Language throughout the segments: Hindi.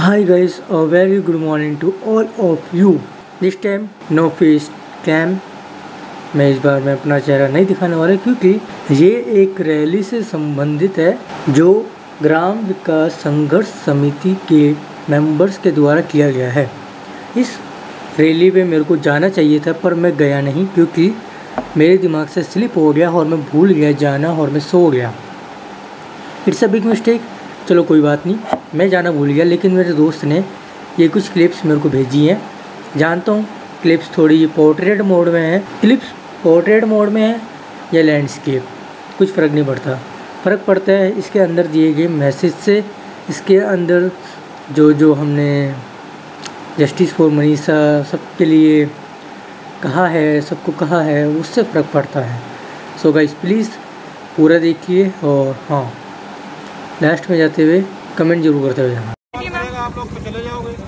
Hi guys, a very good morning to all of you. This time no face cam. मैं इस बार मैं अपना चेहरा नहीं दिखाने वाला क्योंकि ये एक रैली से संबंधित है जो ग्राम विकास संघर्ष समिति के मेंबर्स के द्वारा किया गया है इस रैली में मेरे को जाना चाहिए था पर मैं गया नहीं क्योंकि मेरे दिमाग से स्लिप हो गया और मैं भूल गया जाना और मैं सो गया इट्स अ बिग मिस्टेक चलो कोई बात नहीं मैं जाना भूल गया, लेकिन मेरे दोस्त ने ये कुछ क्लिप्स मेरे को भेजी हैं। जानता हूँ क्लिप्स थोड़ी पोर्ट्रेट मोड में है। क्लिप्स पोर्ट्रेट मोड में है या लैंडस्केप कुछ फ़र्क नहीं पड़ता। फ़र्क पड़ता है इसके अंदर दिए गए मैसेज से। इसके अंदर जो जो हमने जस्टिस फॉर मनीषा सबके लिए कहा है, सबको कहा है, उससे फ़र्क पड़ता है। सो गाइस प्लीज़ पूरा देखिए और हाँ लास्ट में जाते हुए कमेंट ज़रूर करते हुए जाना आप लोग चले जाओगे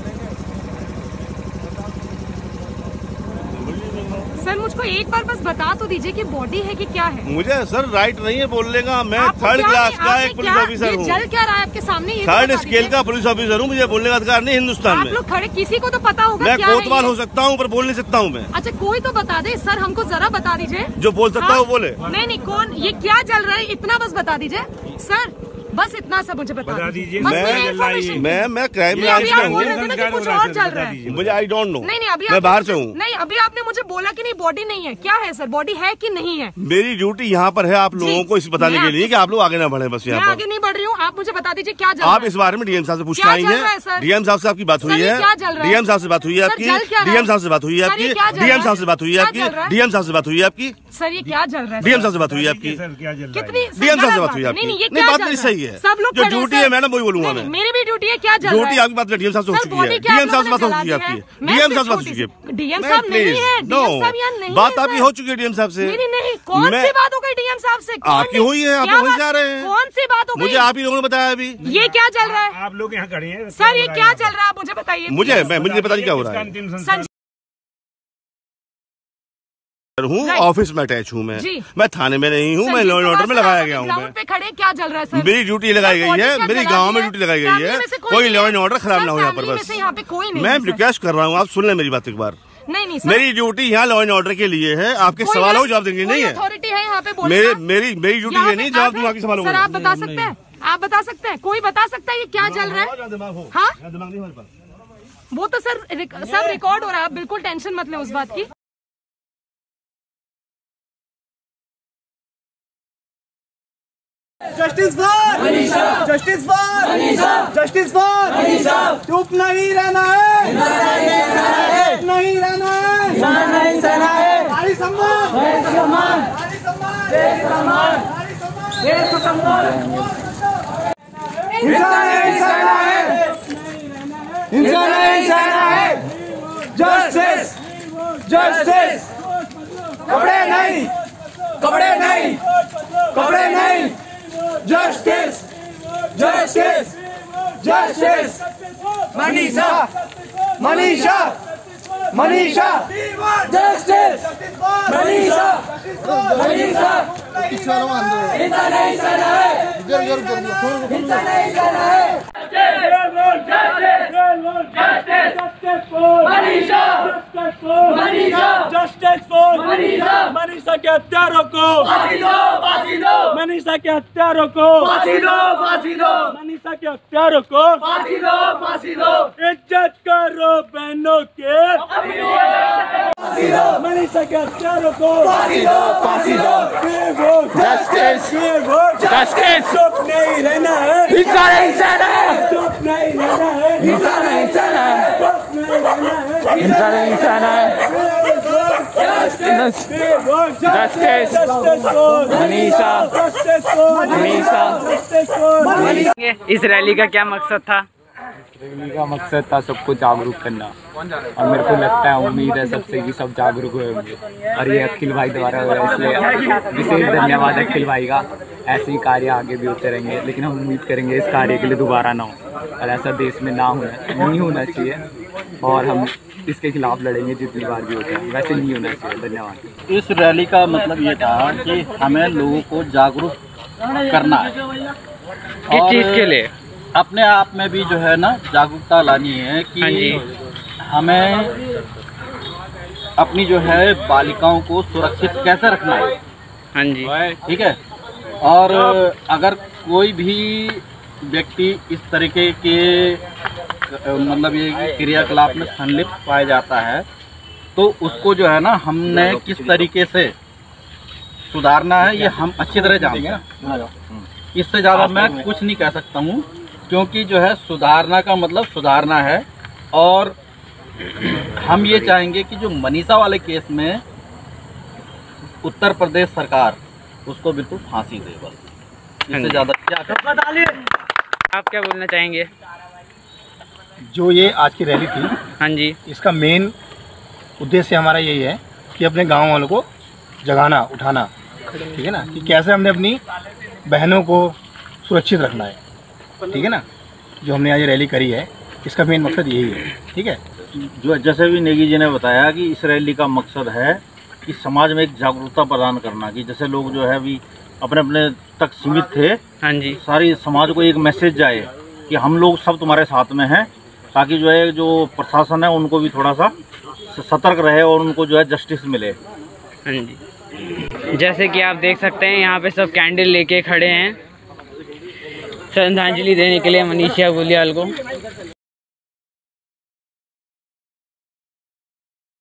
सर मुझको एक बार बस बता तो दीजिए कि बॉडी है कि क्या है? मुझे सर राइट नहीं है बोलने का मैं थर्ड क्लास का एक पुलिस क्या- ऑफिसर हूँ। जल क्या रहा है आपके सामने? थर्ड स्केल का पुलिस ऑफिसर हूँ मुझे बोलने का अधिकार नहीं हिंदुस्तान आप में। लोग खड़े किसी को तो पता होगा मैं क्या है कोतवाल हो सकता हूँ पर बोल नहीं सकता हूँ मैं। अच्छा कोई तो बता दे। सर हमको जरा बता दीजिए। जो बोल सकता है। वो बोले। नहीं नहीं कौन? ये क्या चल रहा है? इतना बस बता दीजिए। सर बस इतना सा मुझे बता, बता दीजिए। मैं- मैं मैं क्राइम ब्रांच में हूँ। कुछ और चल रहा है। मुझे आई डोंट नो नहीं नहीं अभी मैं बाहर से हूँ। नहीं अभी आपने मुझे बोला कि नहीं बॉडी नहीं है। क्या है सर बॉडी है कि नहीं है? मेरी ड्यूटी यहाँ पर है आप लोगों को इस बताने के लिए कि आप लोग आगे ना बढ़े बस यहाँ आगे नहीं बढ़ रही हूँ। आप मुझे बता दीजिए क्या आप इस बारे में डीएम साहब से पूछना क्या आई है, डीएम साहब से आपकी बात हुई है। क्या चल डीएम साहब से बात हुई है आपकी। डीएम साहब से बात हुई है आपकी। डीएम साहब से बात हुई है आपकी। डीएम साहब से बात हुई है आपकी। सर ये क्या चल रहा है डीएम साहब से बात हुई है आपकी। सर क्या कितनी डीएम साहब से बात हुई है। आपकी नहीं बात? नहीं सही है। सब लोग जो ड्यूटी। है मैडम वही बोलूँगा मैं। मेरी भी ड्यूटी है क्या चल ड्यूटी आपकी बात डीएम साहब से हो चुकी है। डीएम साहब से बात हो चुकी है आपकी। डीएम साहब से बात हो चुकी है डीएम साहब नहीं है no. डीएम साहब यहाँ नहीं बात आपकी हो चुकी है डीएम साहब से। मेरी नहीं कौन सी बात हो गई डीएम साहब से? आपकी हुई है आप वहीं बात- रहे हैं। कौन सी बात हो गई? मुझे आप ही लोगों ने बताया अभी। ये क्या चल रहा है? आप लोग यहाँ खड़े हैं सर ये क्या चल रहा है? आप मुझे बताइए। मुझे मुझे पता नहीं क्या हो रहा है। हूँ ऑफ़िस में अटैच हूँ मैं। मैं थाने में नहीं हूँ मैं लॉ एंड ऑर्डर में लगाया गया हूँ पे खड़े क्या चल रहा है सर? मेरी ड्यूटी लगाई गई है मेरी गाँव में ड्यूटी लगाई गई है। कोई लॉ एंड ऑर्डर खराब ना हो यहाँ पर बस। मैं रिक्वेस्ट कर रहा हूँ आप सुन ले मेरी बात एक बार। नहीं नहीं सर। मेरी ड्यूटी यहाँ लॉ एंड ऑर्डर के लिए है आपके सवालों जवाब देंगे नहीं है। अथॉरिटी है यहाँ पे मेरे मेरी मेरी ड्यूटी है नहीं जवाब आपके सवालों आप बता सकते हैं? आप बता सकते हैं? कोई बता सकता है ये क्या चल रहा है? दिमाग हाँ? नहीं वो तो सर सब रिकॉर्ड हो रहा है आप बिल्कुल टेंशन मत लें उस बात की। Justice for. Justice for. Justice for. चुप नहीं रहना है। चुप नहीं रहना है। नारी सम्मान। सम्मान। नारी सम्मान। नहीं सहना है। हिंसा नहीं सहना है। जस्टिस। जस्टिस। कपड़े नहीं। कपड़े नहीं। कपड़े नहीं। Justice justice justice Manisha Manisha Manisha justice Manisha Manisha हिंसा नहीं सहना है हिंसा नहीं सहना है मनीषा के हत्यारों को फांसी दो फांसी दो। मनीषा के हत्यारों को फांसी दो फांसी दो मनीषा के हत्यारों को फांसी दो फांसी दो इज़्ज़त करो बहनों के। दो मनीषा के हत्यारों को फांसी दो फांसी दो जस्टिस जस्टिस चुप नहीं रहना है हिंसा नहीं सहना है चुप नहीं रहना है हिंसा नहीं सहना है चुप नहीं रहना है हिंसा नहीं सहना है जस्टिस मनीषा मनीषा इस रैली का क्या मकसद था? रैली का मकसद था सबको जागरूक करना। और मेरे को लगता है उम्मीद है सबसे कि सब जागरूक हुए होंगे। और ये अखिल भाई द्वारा हुआ है, इसलिए विशेष धन्यवाद अखिल भाई का। ऐसे ही कार्य आगे भी होते रहेंगे लेकिन हम उम्मीद करेंगे इस कार्य के लिए दोबारा ना हो। और ऐसा देश में ना होना नहीं होना चाहिए। और हम इसके खिलाफ लड़ेंगे जितनी बार भी होता है वैसे नहीं होना चाहिए। धन्यवाद। इस रैली का मतलब ये था कि हमें लोगों को जागरूक करना है। किस चीज़ के लिए? अपने आप में भी जो है ना जागरूकता लानी है हाँ कि जी। हमें अपनी जो है बालिकाओं को सुरक्षित कैसे रखना है। हाँ जी। ठीक है? और अगर कोई भी व्यक्ति इस तरीके के मतलब ये क्रियाकलाप में संलिप्त पाया जाता है तो उसको जो है ना हमने किस तरीके से सुधारना है ये हम अच्छी तरह जानते हैं। इससे ज़्यादा मैं कुछ नहीं कह सकता हूँ। क्योंकि जो है सुधारना का मतलब सुधारना है और हम ये चाहेंगे कि जो मनीषा वाले केस में उत्तर प्रदेश सरकार उसको बिल्कुल फांसी दे बस। हाँ इससे ज़्यादा क्या कर? आप क्या बोलना चाहेंगे? जो ये आज की रैली थी हाँ जी। इसका मेन उद्देश्य हमारा यही है कि अपने गाँव वालों को जगाना उठाना ठीक है ना? कि कैसे हमने अपनी बहनों को सुरक्षित रखना है। ठीक है ना? जो हमने आज रैली करी है इसका मेन मकसद यही है ठीक है? जो जैसे भी नेगी जी ने बताया कि इस रैली का मकसद है कि समाज में एक जागरूकता प्रदान करना कि जैसे लोग जो है अभी अपने अपने तक सीमित थे हाँ जी। सारी समाज को एक मैसेज जाए कि हम लोग सब तुम्हारे साथ में हैं ताकि जो है जो प्रशासन है उनको भी थोड़ा सा सतर्क रहे और उनको जो है जस्टिस मिले। हाँ जी। जैसे कि आप देख सकते हैं यहाँ पे सब कैंडल लेके खड़े हैं। श्रद्धांजलि देने के लिए मनीषा गुलियाल को।